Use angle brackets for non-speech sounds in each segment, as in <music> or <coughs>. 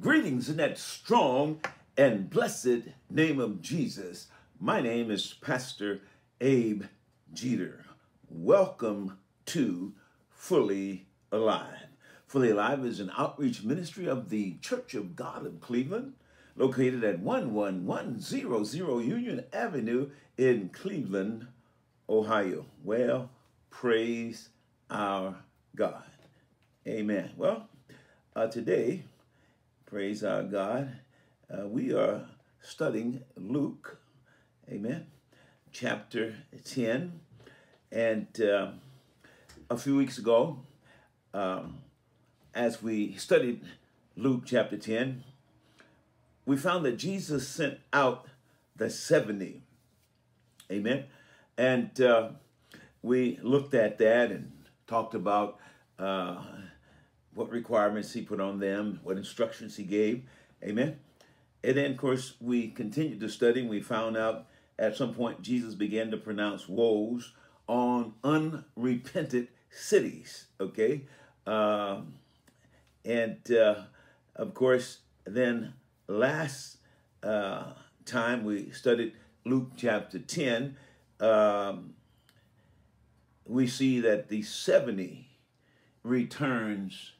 Greetings in that strong and blessed name of Jesus. My name is Pastor Abe Jeter. Welcome to Fully Alive. Fully Alive is an outreach ministry of the Church of God of Cleveland, located at 11100 Union Avenue in Cleveland, Ohio. Well, praise our God. Amen. Well, uh, today, praise our God, uh, we are studying Luke, amen, chapter 10. And uh, a few weeks ago, um, as we studied Luke chapter 10, we found that Jesus sent out the 70. Amen. And uh, we looked at that and talked about uh, what requirements he put on them, what instructions he gave. Amen. And then, of course, we continued to study and we found out at some point Jesus began to pronounce woes on unrepented cities. Okay. Um, and uh, of course, then last uh, time we studied Luke chapter 10, um, we see that the 70 returns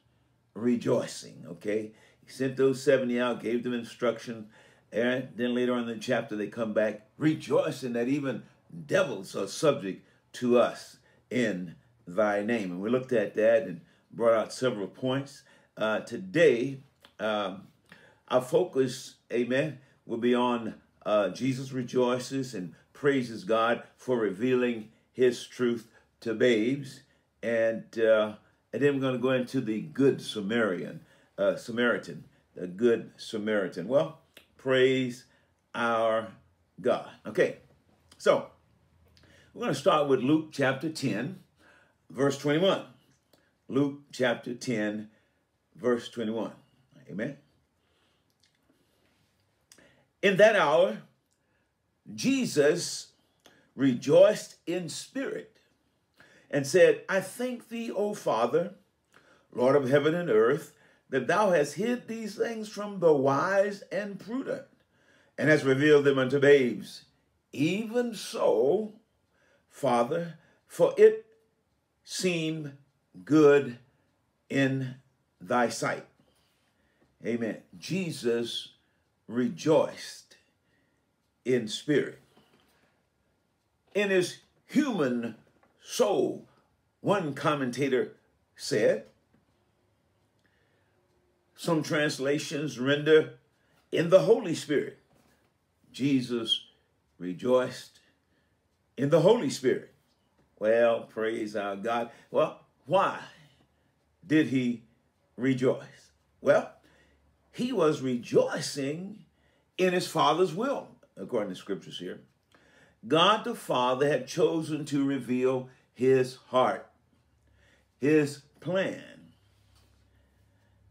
rejoicing, okay? He sent those 70 out, gave them instruction, and then later on in the chapter they come back rejoicing that even devils are subject to us in thy name. And we looked at that and brought out several points. Uh, today, um, our focus, amen, will be on uh, Jesus rejoices and praises God for revealing his truth to babes. And uh, and then we're going to go into the good Samaritan, uh, Samaritan, the good Samaritan. Well, praise our God. Okay, so we're going to start with Luke chapter 10, verse 21. Luke chapter 10, verse 21. Amen. In that hour, Jesus rejoiced in spirit and said, I thank thee, O Father, Lord of heaven and earth, that thou hast hid these things from the wise and prudent, and hast revealed them unto babes. Even so, Father, for it seemed good in thy sight. Amen. Jesus rejoiced in spirit. In his human soul, one commentator said, some translations render in the Holy Spirit. Jesus rejoiced in the Holy Spirit. Well, praise our God. Well, why did he rejoice? Well, he was rejoicing in his Father's will, according to scriptures here. God the Father had chosen to reveal his heart, his plan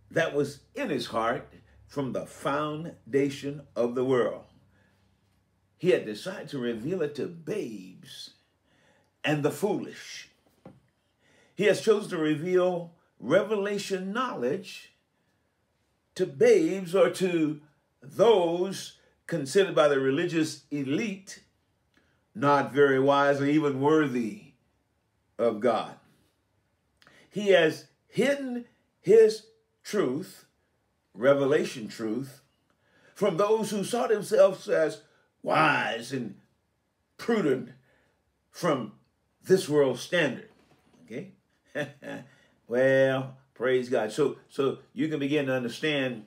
that was in his heart from the foundation of the world. He had decided to reveal it to babes and the foolish. He has chosen to reveal revelation knowledge to babes or to those considered by the religious elite not very wise or even worthy of God. He has hidden his truth, revelation truth, from those who saw themselves as wise and prudent from this world standard. Okay? <laughs> well, praise God. So, so you can begin to understand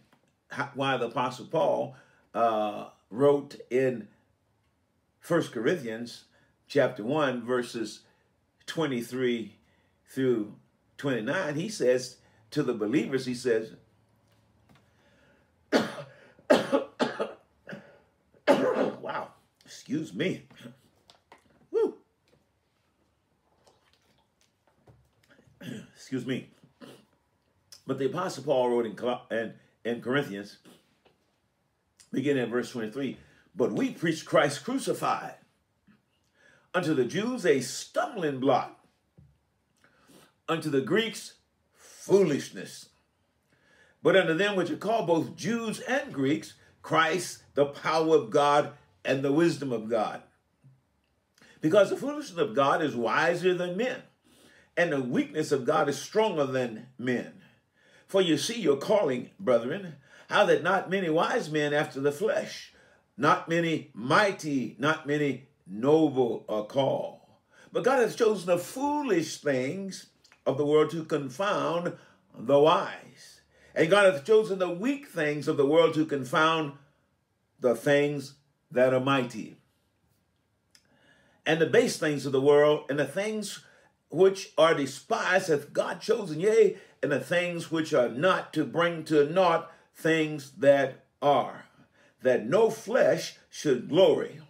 how, why the Apostle Paul uh, wrote in First Corinthians chapter 1, verses 23 through 29, he says to the believers, he says, <coughs> wow, excuse me. <coughs> Woo. <coughs> excuse me. But the Apostle Paul wrote in, in, in Corinthians, beginning at verse 23, but we preach Christ crucified. Unto the Jews, a stumbling block. Unto the Greeks, foolishness. But unto them which are called both Jews and Greeks, Christ, the power of God and the wisdom of God. Because the foolishness of God is wiser than men, and the weakness of God is stronger than men. For you see your calling, brethren, how that not many wise men after the flesh, not many mighty, not many noble are called. But God has chosen the foolish things of the world to confound the wise. And God hath chosen the weak things of the world to confound the things that are mighty. And the base things of the world and the things which are despised hath God chosen, yea, and the things which are not to bring to naught things that are, that no flesh should glory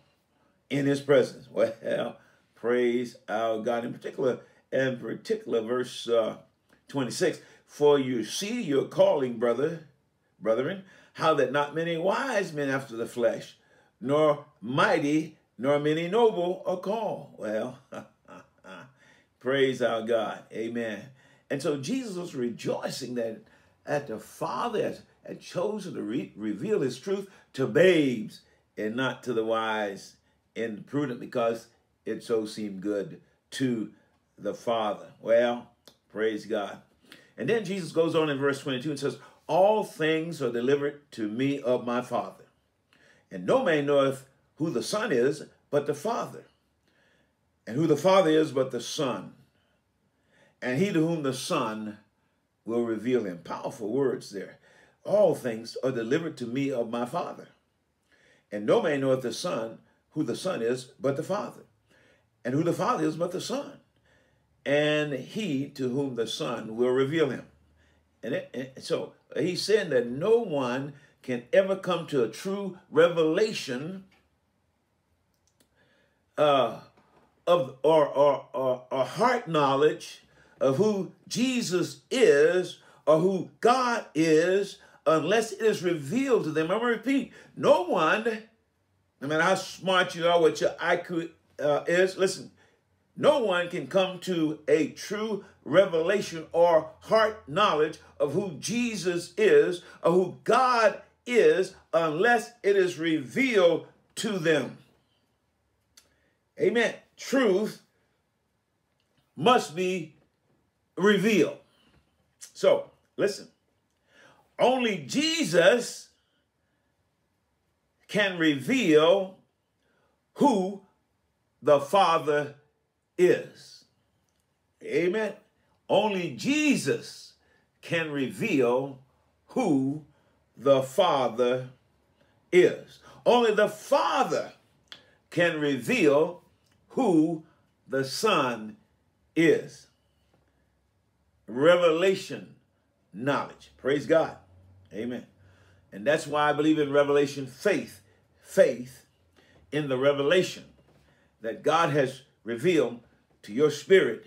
in his presence. <laughs> Well, praise our God. In particular, in particular, verse uh, 26, for you see your calling, brother, brethren, how that not many wise men after the flesh, nor mighty, nor many noble are called. <laughs> Well, <laughs> praise our God. Amen. And so Jesus was rejoicing that, that the Father had chosen to re reveal his truth to babes and not to the wise and prudent because it so seemed good to the Father. Well, praise God. And then Jesus goes on in verse 22 and says, All things are delivered to me of my Father. And no man knoweth who the Son is but the Father, and who the Father is but the Son, and he to whom the Son will reveal him. Powerful words there. All things are delivered to me of my Father. And no man knoweth the Son, who the Son is, but the Father. And who the Father is, but the Son. And he to whom the Son will reveal him. And, it, and so he's saying that no one can ever come to a true revelation uh, of or, or, or, or heart knowledge of who Jesus is or who God is unless it is revealed to them. I'm going to repeat, no one, no matter how smart you are, what your IQ uh, is, listen, no one can come to a true revelation or heart knowledge of who Jesus is or who God is unless it is revealed to them. Amen. Truth must be revealed. So, listen. Only Jesus can reveal who the Father is. Amen. Only Jesus can reveal who the Father is. Only the Father can reveal who the Son is. Revelation knowledge. Praise God. Amen. And that's why I believe in revelation faith. Faith in the revelation that God has revealed to your spirit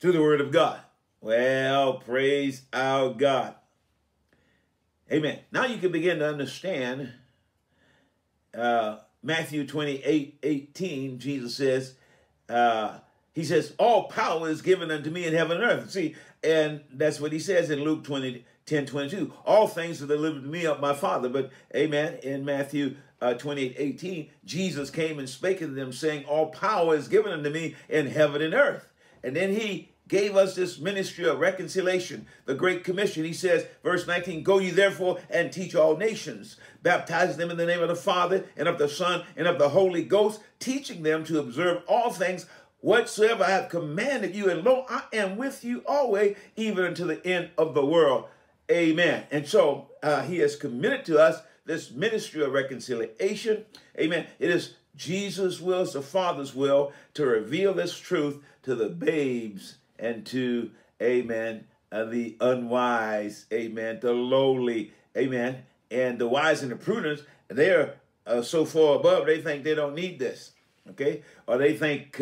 through the word of God. Well, praise our God. Amen. Now you can begin to understand uh, Matthew 28, 18, Jesus says, uh, he says, all power is given unto me in heaven and earth. See, and that's what he says in Luke 20, 10, 22. All things are delivered to me of my Father. But, amen, in Matthew uh, 28, 18, Jesus came and spake unto them, saying, all power is given unto me in heaven and earth. And then he gave us this ministry of reconciliation, the Great Commission. He says, verse 19, Go ye therefore and teach all nations, baptize them in the name of the Father and of the Son and of the Holy Ghost, teaching them to observe all things whatsoever I have commanded you. And lo, I am with you always, even unto the end of the world. Amen. And so uh, he has committed to us this ministry of reconciliation. Amen. It is Jesus' will, it's the Father's will to reveal this truth to the babes and to, amen, uh, the unwise, amen, the lowly, amen, and the wise and the prudent, they're uh, so far above, they think they don't need this, okay? Or they think,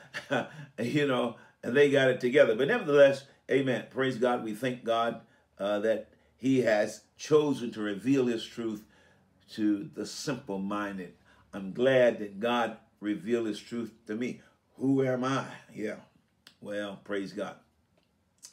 <laughs> you know, they got it together. But nevertheless, amen, praise God, we thank God uh, that he has chosen to reveal his truth to the simple-minded. I'm glad that God revealed his truth to me. Who am I? Yeah. Well, praise God.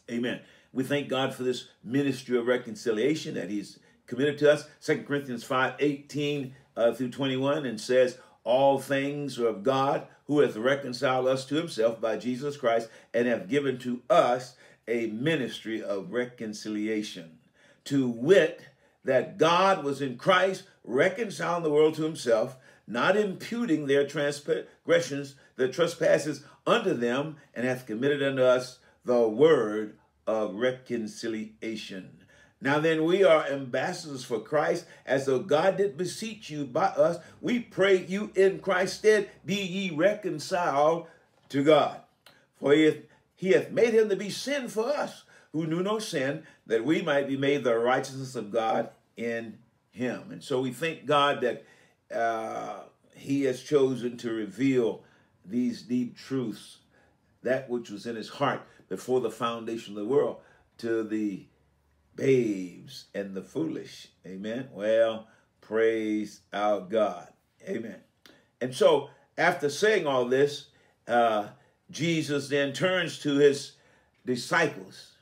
Amen. We thank God for this ministry of reconciliation that he's committed to us. 2 Corinthians 5, 18 uh, through 21, and says, all things are of God, who hath reconciled us to himself by Jesus Christ, and have given to us a ministry of reconciliation. To wit, that God was in Christ reconciling the world to himself, not imputing their transgressions, their trespasses unto them, and hath committed unto us the word of reconciliation. Now then, we are ambassadors for Christ, as though God did beseech you by us. We pray you in Christ's stead, be ye reconciled to God. For hath, he hath made him to be sin for us, who knew no sin, that we might be made the righteousness of God in him. And so we thank God that uh, he has chosen to reveal these deep truths, that which was in his heart before the foundation of the world, to the babes and the foolish. Amen. Well, praise our God. Amen. And so, after saying all this, uh, Jesus then turns to his disciples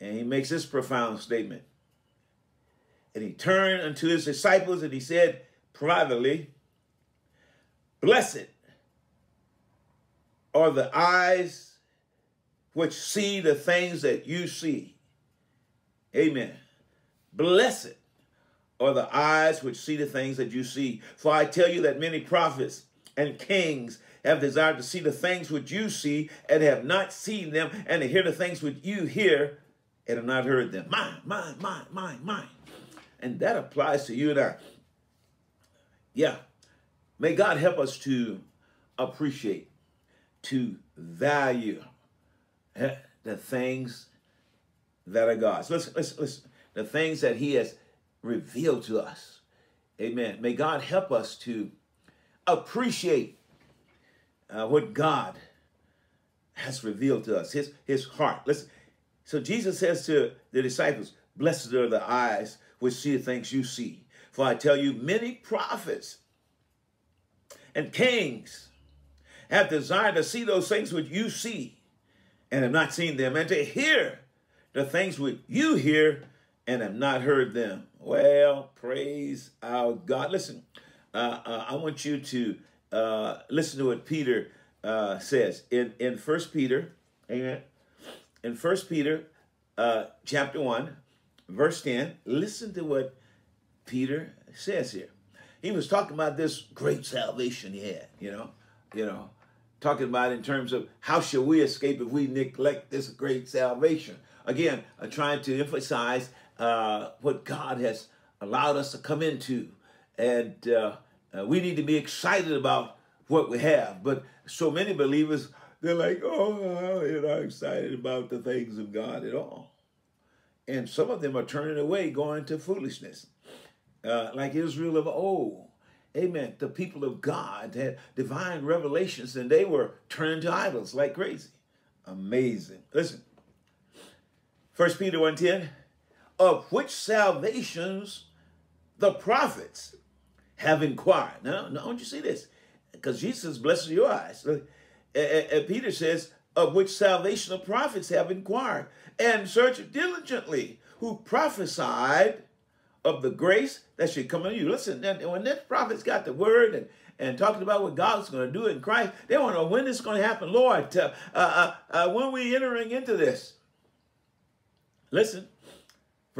and he makes this profound statement. And he turned unto his disciples and he said privately, Blessed are the eyes which see the things that you see. Amen. Blessed are the eyes which see the things that you see. For I tell you that many prophets and kings have desired to see the things which you see and have not seen them, and to hear the things which you hear and have not heard them. Mine, mine, mine, mine, mine. And that applies to you and I. Yeah. May God help us to appreciate, to value eh, the things that are God's. Listen, listen, listen. The things that He has revealed to us. Amen. May God help us to appreciate uh, what God has revealed to us, His, His heart. Listen. So Jesus says to the disciples, Blessed are the eyes which see the things you see. For I tell you, many prophets and kings have desired to see those things which you see and have not seen them, and to hear the things which you hear and have not heard them. Well, praise our God. Listen, uh, uh, I want you to uh, listen to what Peter uh, says in in First Peter, Amen. In First Peter, uh, chapter one, verse ten. Listen to what Peter says here. He was talking about this great salvation he had. You know, you know, talking about in terms of how shall we escape if we neglect this great salvation again, uh, trying to emphasize uh, what God has allowed us to come into. And uh, we need to be excited about what we have. But so many believers, they're like, oh, you're not excited about the things of God at all. And some of them are turning away, going to foolishness, uh, like Israel of old. Amen. The people of God had divine revelations and they were turned to idols like crazy. Amazing. Listen, First Peter 1.10, of which salvations the prophets have inquired. Now, now don't you see this? Because Jesus blesses your eyes. And Peter says, of which salvation of prophets have inquired and searched diligently, who prophesied of the grace that should come on you. Listen, when the prophets got the word and, and talking about what God's going to do in Christ, they want to know when it's going to happen. Lord, uh, uh, uh, when we entering into this? Listen,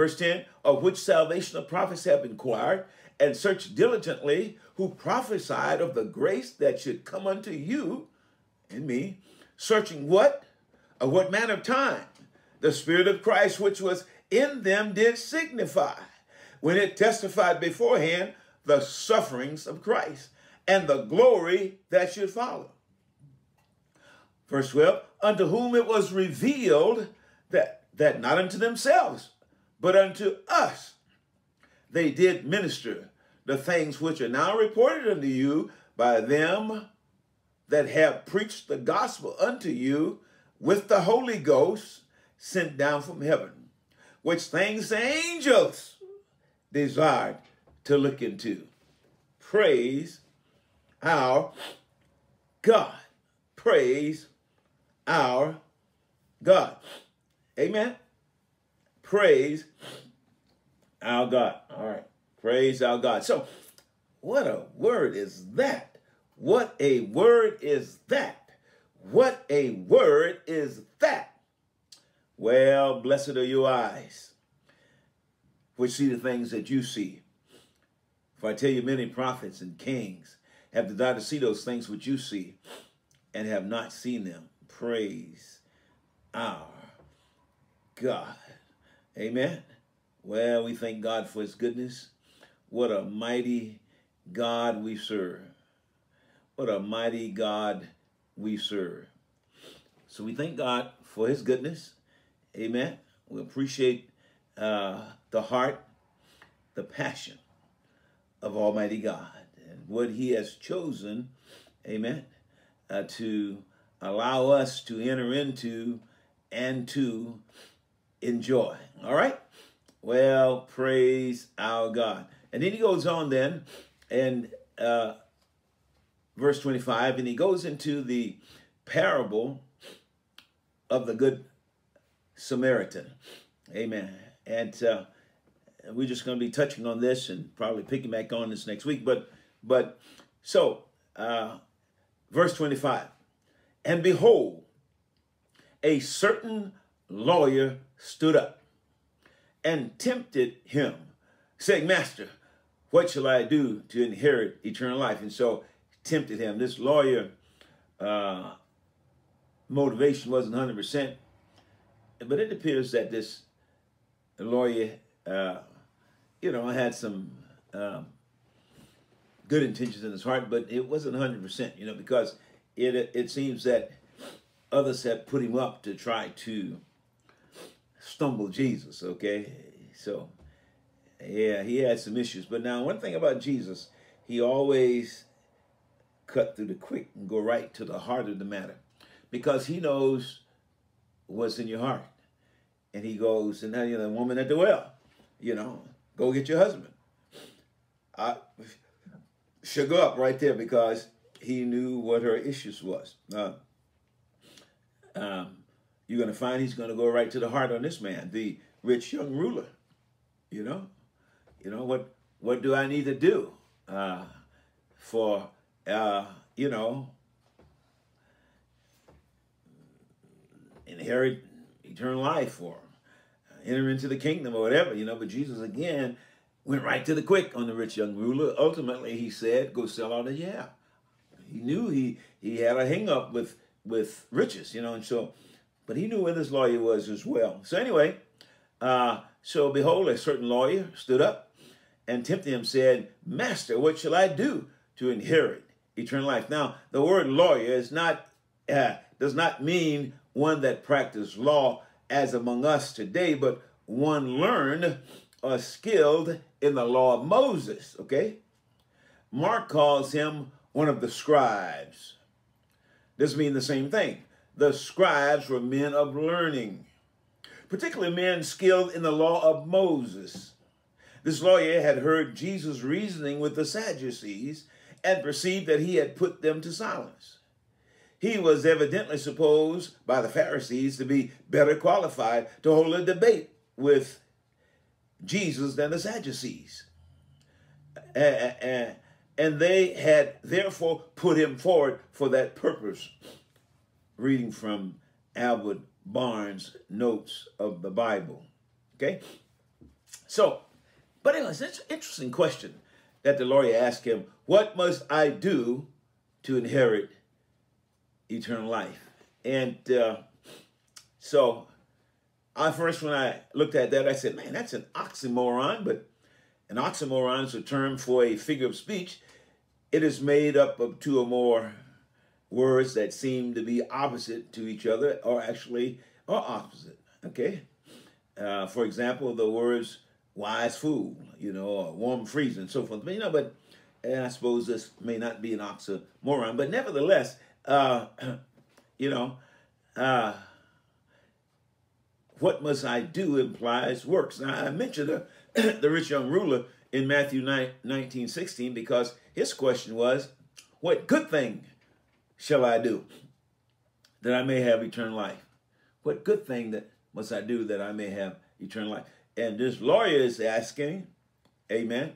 verse 10 of which salvation the prophets have inquired and searched diligently, who prophesied of the grace that should come unto you and me, searching what? Of what manner of time? The Spirit of Christ which was in them did signify, when it testified beforehand the sufferings of Christ and the glory that should follow. Verse 12, unto whom it was revealed that that not unto themselves, but unto us they did minister the things which are now reported unto you by them that have preached the gospel unto you with the Holy Ghost sent down from heaven, which things the angels desired to look into. Praise our God. Praise our God. Amen. Praise our God. All right. Praise our God. So, what a word is that? What a word is that? What a word is that? Well, blessed are your eyes, which see the things that you see. For I tell you, many prophets and kings have desired to see those things which you see and have not seen them. Praise our God. Amen. Well, we thank God for his goodness. What a mighty God we serve. What a mighty God we serve. So we thank God for his goodness. Amen. We appreciate uh, the heart, the passion of Almighty God and what he has chosen, amen, uh, to allow us to enter into and to enjoy. All right? Well, praise our God. And then he goes on then, and uh, verse 25, and he goes into the parable of the Good Samaritan. Amen. And uh, we're just going to be touching on this and probably picking back on this next week. But, but so, uh, verse 25, and behold, a certain lawyer stood up and tempted him, saying, Master, what shall I do to inherit eternal life? And so tempted him. This lawyer uh, motivation wasn't 100%, but it appears that this lawyer, uh, you know, had some um, good intentions in his heart, but it wasn't 100%, you know, because it, it seems that others had put him up to try to stumble Jesus, okay? So, yeah, he had some issues. But now, one thing about Jesus, he always cut through the quick and go right to the heart of the matter because he knows what's in your heart. And he goes, and now you're the woman at the well, you know, go get your husband. I shook up right there because he knew what her issues was. Uh, um, you're going to find he's going to go right to the heart on this man, the rich young ruler. You know, you know what? What do I need to do uh, for uh, you know inherit eternal life or enter into the kingdom or whatever? You know, but Jesus again went right to the quick on the rich young ruler. Ultimately, he said, "Go sell all that have." He knew he he had a hang up with with riches, you know, and so but he knew where this lawyer was as well. So anyway, uh, so behold, a certain lawyer stood up and tempted him, said, Master, what shall I do to inherit eternal life? Now, the word lawyer is not uh, does not mean one that practiced law as among us today, but one learned or skilled in the law of Moses. Okay, Mark calls him one of the scribes. This means the same thing the scribes were men of learning, particularly men skilled in the law of Moses. This lawyer had heard Jesus reasoning with the Sadducees and perceived that he had put them to silence. He was evidently supposed by the Pharisees to be better qualified to hold a debate with Jesus than the Sadducees. And they had therefore put him forward for that purpose reading from Albert Barnes' notes of the Bible. Okay? So, but anyways, it's an interesting question that the lawyer asked him, What must I do to inherit eternal life? And uh, so, I first, when I looked at that, I said, Man, that's an oxymoron, but an oxymoron is a term for a figure of speech. It is made up of two or more words that seem to be opposite to each other or actually are opposite. Okay. Uh, for example, the words wise fool, you know, or warm freeze and so forth. But, you know, but I suppose this may not be an oxymoron, but nevertheless, uh, <clears throat> you know, uh, what must I do implies works. Now, I mentioned the, <clears throat> the rich young ruler in Matthew 9, 19, 16, because his question was, what good thing shall I do that I may have eternal life? What good thing that must I do that I may have eternal life? And this lawyer is asking, Amen,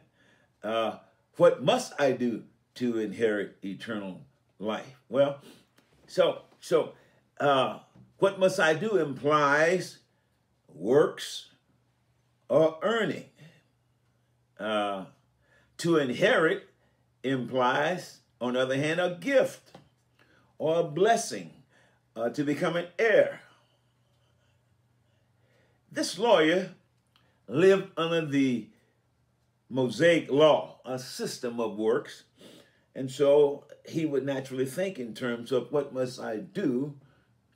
uh, what must I do to inherit eternal life? Well, so so uh, what must I do implies works or earning. Uh, to inherit implies, on the other hand, a gift or a blessing uh, to become an heir. This lawyer lived under the Mosaic law, a system of works, and so he would naturally think in terms of what must I do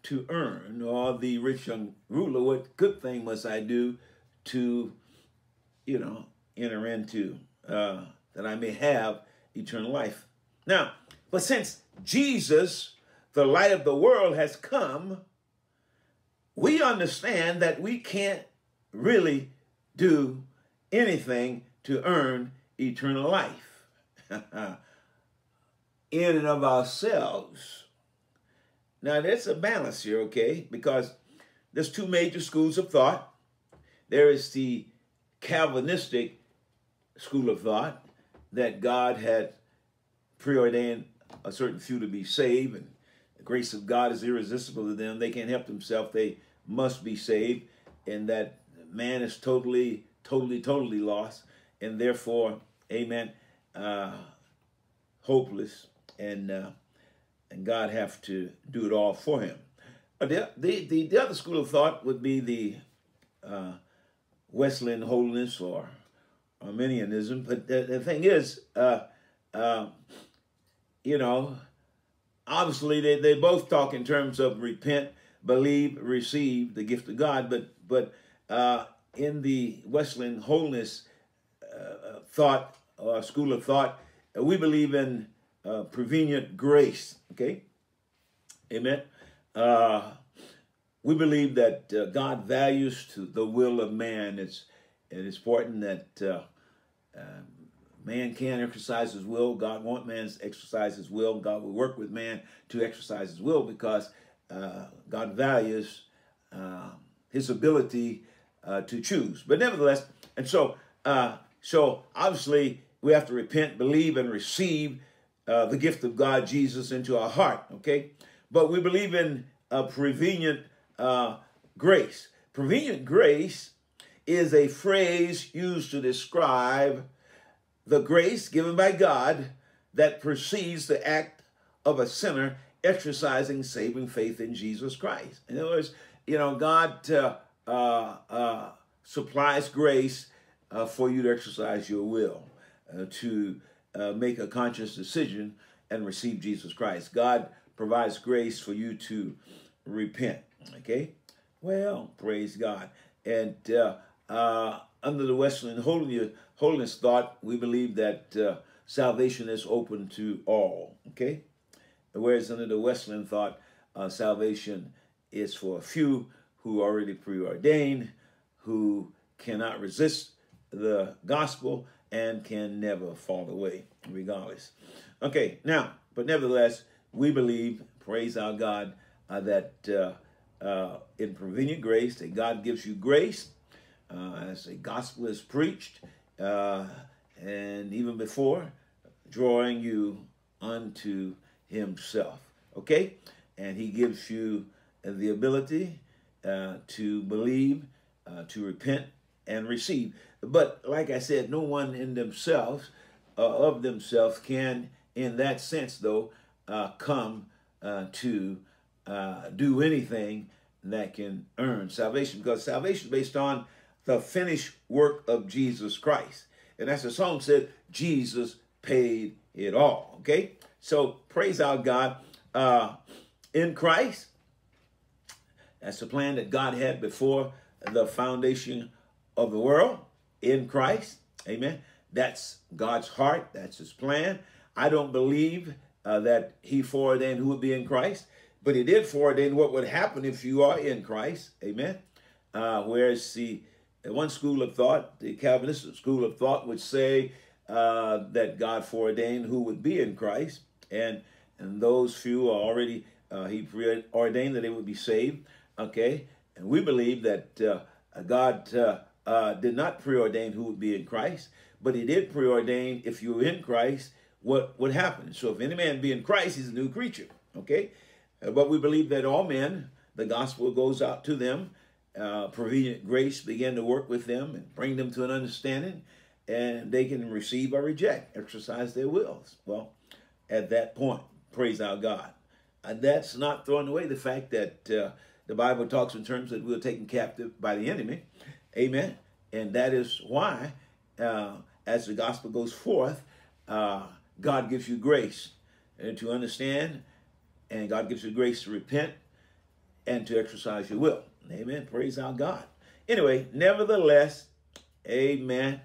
to earn, or the rich young ruler, what good thing must I do to, you know, enter into, uh, that I may have eternal life. Now, but since Jesus, the light of the world, has come, we understand that we can't really do anything to earn eternal life <laughs> in and of ourselves. Now, there's a balance here, okay? Because there's two major schools of thought. There is the Calvinistic school of thought that God had preordained a certain few to be saved, and the grace of God is irresistible to them. They can't help themselves. They must be saved, and that man is totally, totally, totally lost, and therefore, amen, uh, hopeless, and uh, and God have to do it all for him. The, the, the, the other school of thought would be the uh, Wesleyan holiness or Arminianism. But the, the thing is, uh, uh, you know, obviously they, they both talk in terms of repent, believe, receive the gift of God. But but uh, in the Wesleyan holiness uh, thought or school of thought, we believe in uh, prevenient grace. Okay, amen. Uh, we believe that uh, God values to the will of man. It's it is important that uh, uh, man can exercise his will. God want man to exercise his will. God will work with man to exercise his will because uh, God values uh, his ability uh, to choose. But nevertheless, and so uh, so obviously we have to repent, believe, and receive the gift of God, Jesus, into our heart. Okay, but we believe in a prevenient grace. Prevenient grace is a phrase used to describe the grace given by God that precedes the act of a sinner exercising saving faith in Jesus Christ. In other words, you know, God uh, uh, uh, supplies grace uh, for you to exercise your will, uh, to uh, make a conscious decision and receive Jesus Christ. God provides grace for you to repent. Okay? Well, praise God. And uh, under the Wesleyan holiness, holiness thought, we believe that uh, salvation is open to all. Okay, whereas under the Wesleyan thought, uh, salvation is for a few who are already preordained, who cannot resist the gospel and can never fall away, regardless. Okay, now, but nevertheless, we believe, praise our God, uh, that uh, uh, in prevenient grace, that God gives you grace uh, as the gospel is preached, uh, and even before, drawing you unto himself. Okay? And he gives you the ability uh, to believe, uh, to repent, and receive. But like I said, no one in themselves, uh, of themselves, can, in that sense, though, uh, come to do anything that can earn salvation because salvation is based on the finished work of Jesus Christ. And as the song said, Jesus paid it all. Okay? So praise our God. Uh, in Christ, that's the plan that God had before the foundation of the world. In Christ. Amen. That's God's heart. That's his plan. I don't believe uh, that he foreordained who would be in Christ, but he did foreordain what would happen if you are in Christ. Amen. Uh, whereas the one school of thought, the Calvinistic school of thought, would say uh, that God foreordained who would be in Christ, and and those few are already uh, He preordained that they would be saved. Okay, And we believe that uh, God uh, uh, did not preordain who would be in Christ, but he did preordain if you're in Christ, what would happen. So if any man be in Christ, he's a new creature. Okay? Uh, but we believe that all men, the gospel goes out to them. Uh, prevenient grace begin to work with them and bring them to an understanding, and they can receive or reject, exercise their wills. Well, at that point, praise our God. And that's not throwing away the fact that uh, the Bible talks in terms that we're taken captive by the enemy. Amen. And that is why, uh, as the gospel goes forth, uh, God gives you grace to understand, and God gives you grace to repent and to exercise your will. Amen. Praise our God. Anyway, nevertheless, amen.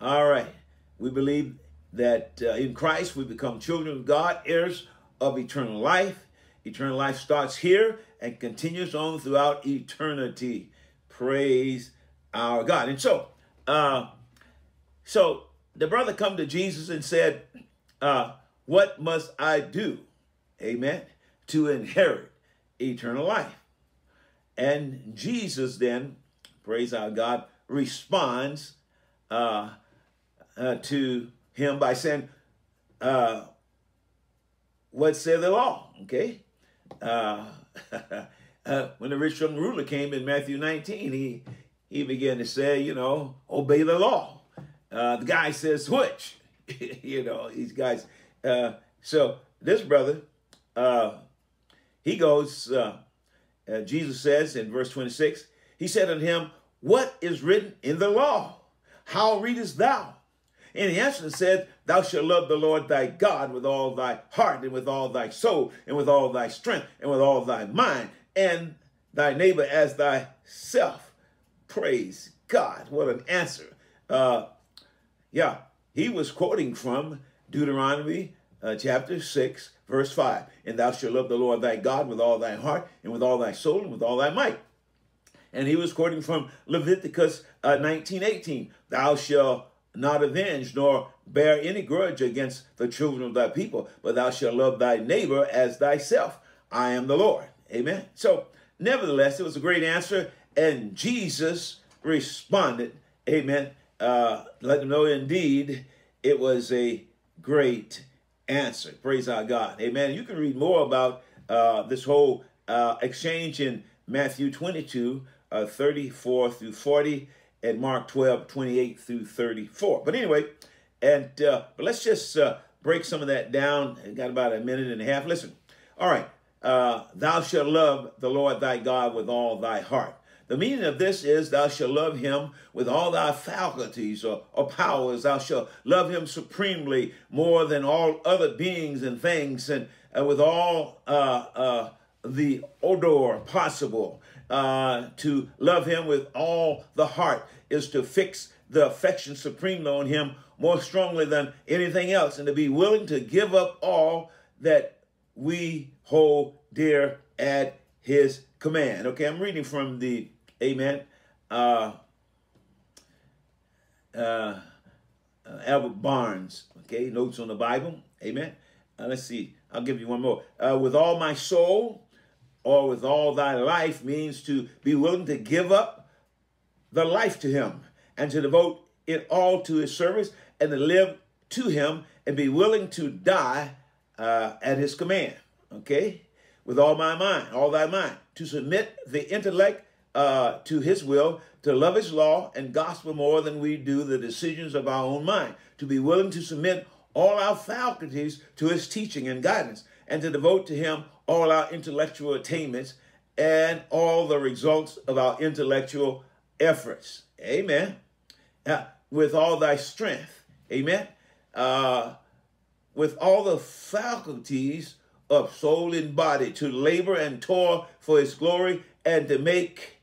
All right. We believe that uh, in Christ we become children of God, heirs of eternal life. Eternal life starts here and continues on throughout eternity. Praise our God. And so, uh, so the brother come to Jesus and said, uh, what must I do? Amen. To inherit eternal life. And Jesus then, praise our God, responds uh, uh, to him by saying, uh, what say the law? Okay. Uh, <laughs> uh, when the rich young ruler came in Matthew 19, he, he began to say, you know, obey the law. Uh, the guy says, which? <laughs> you know, these guys. Uh, so this brother, uh, he goes, uh, Jesus says in verse 26, he said unto him, What is written in the law? How readest thou? And he answered and said, Thou shalt love the Lord thy God with all thy heart and with all thy soul and with all thy strength and with all thy mind and thy neighbor as thyself. Praise God. What an answer. Uh, yeah, he was quoting from Deuteronomy uh, chapter 6, verse 5. And thou shalt love the Lord thy God with all thy heart and with all thy soul and with all thy might. And he was quoting from Leviticus uh, 19, 18. Thou shalt not avenge nor bear any grudge against the children of thy people, but thou shalt love thy neighbor as thyself. I am the Lord. Amen. So, nevertheless, it was a great answer, and Jesus responded. Amen. Uh, let them know indeed it was a great answer. Praise our God. Amen. You can read more about uh, this whole uh, exchange in Matthew 22, uh, 34 through 40, and Mark 12, 28 through 34. But anyway, and uh, but let's just uh, break some of that down. I got about a minute and a half. Listen. All right. Uh, thou shalt love the Lord thy God with all thy heart the meaning of this is thou shalt love him with all thy faculties or, or powers. Thou shalt love him supremely more than all other beings and things and, and with all uh, uh, the odor possible. Uh, to love him with all the heart is to fix the affection supremely on him more strongly than anything else and to be willing to give up all that we hold dear at his command. Okay, I'm reading from the Amen. Uh, uh, uh, Albert Barnes, okay, notes on the Bible. Amen. Uh, let's see. I'll give you one more. Uh, with all my soul or with all thy life means to be willing to give up the life to him and to devote it all to his service and to live to him and be willing to die uh, at his command. Okay? With all my mind, all thy mind. To submit the intellect uh, to his will, to love his law and gospel more than we do the decisions of our own mind, to be willing to submit all our faculties to his teaching and guidance, and to devote to him all our intellectual attainments and all the results of our intellectual efforts. Amen. Uh, with all thy strength. Amen. Uh, with all the faculties of soul and body to labor and toil for his glory and to make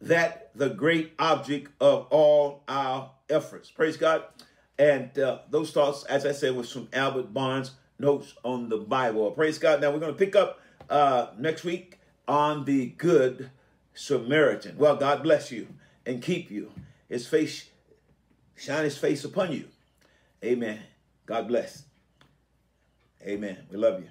that the great object of all our efforts. Praise God. And uh, those thoughts, as I said, was from Albert Barnes' notes on the Bible. Praise God. Now we're going to pick up uh, next week on the Good Samaritan. Well, God bless you and keep you. His face, shine his face upon you. Amen. God bless. Amen. We love you.